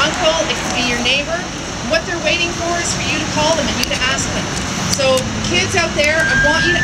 uncle, it could be your neighbor. What they're waiting for is for you to call them and you to ask them. So kids out there, I want you to